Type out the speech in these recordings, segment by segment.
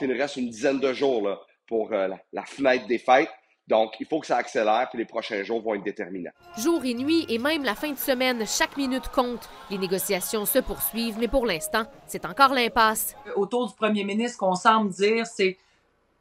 Il nous reste une dizaine de jours là, pour euh, la, la fenêtre des fêtes. Donc, il faut que ça accélère, puis les prochains jours vont être déterminants. Jour et nuit et même la fin de semaine, chaque minute compte. Les négociations se poursuivent, mais pour l'instant, c'est encore l'impasse. Autour du premier ministre, qu'on semble dire, c'est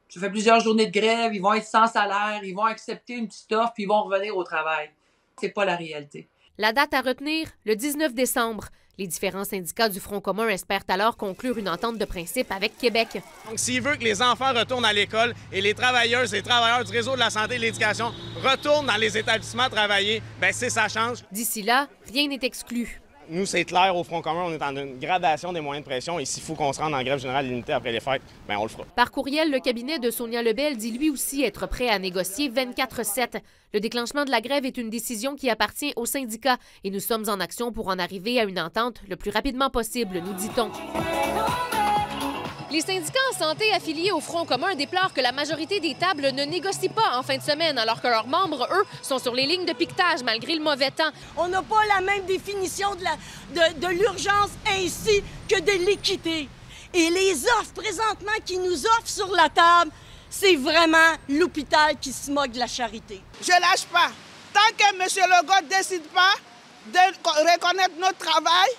je fais plusieurs journées de grève, ils vont être sans salaire, ils vont accepter une petite offre, puis ils vont revenir au travail. C'est pas la réalité. La date à retenir, le 19 décembre. Les différents syndicats du Front commun espèrent alors conclure une entente de principe avec Québec. Donc, s'il veut que les enfants retournent à l'école et les travailleuses et travailleurs du réseau de la santé et de l'éducation retournent dans les établissements travailler, ben c'est sa chance. D'ici là, rien n'est exclu. Nous, c'est clair, au Front commun, on est en une gradation des moyens de pression et s'il faut qu'on se rende en grève générale limitée après les fêtes, ben on le fera. Par courriel, le cabinet de Sonia Lebel dit lui aussi être prêt à négocier 24-7. Le déclenchement de la grève est une décision qui appartient aux syndicats et nous sommes en action pour en arriver à une entente le plus rapidement possible, nous dit-on. Les syndicats en santé affiliés au Front commun déplorent que la majorité des tables ne négocient pas en fin de semaine, alors que leurs membres, eux, sont sur les lignes de piquetage malgré le mauvais temps. On n'a pas la même définition de, la, de, de l'urgence ainsi que de l'équité. Et les offres présentement qui nous offrent sur la table, c'est vraiment l'hôpital qui se moque de la charité. Je lâche pas. Tant que M. Legault ne décide pas de reconnaître notre travail,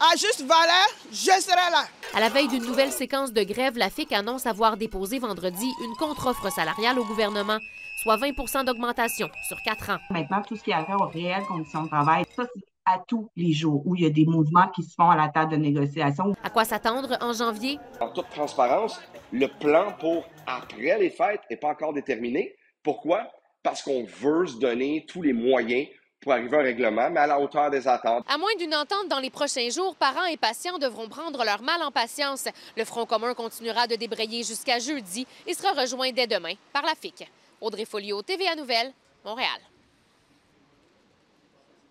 à juste valeur, je serai là. À la veille d'une nouvelle séquence de grève, la FIC annonce avoir déposé vendredi une contre-offre salariale au gouvernement, soit 20% d'augmentation sur quatre ans. Maintenant, tout ce qui a trait aux réelles conditions de travail, ça, c'est à tous les jours où il y a des mouvements qui se font à la table de négociation. À quoi s'attendre en janvier? En toute transparence, le plan pour après les fêtes n'est pas encore déterminé. Pourquoi? Parce qu'on veut se donner tous les moyens pour arriver à un règlement, mais à la hauteur des attentes. À moins d'une entente dans les prochains jours, parents et patients devront prendre leur mal en patience. Le Front commun continuera de débrayer jusqu'à jeudi et sera rejoint dès demain par la FIC. Audrey Folio, TVA Nouvelle, Montréal.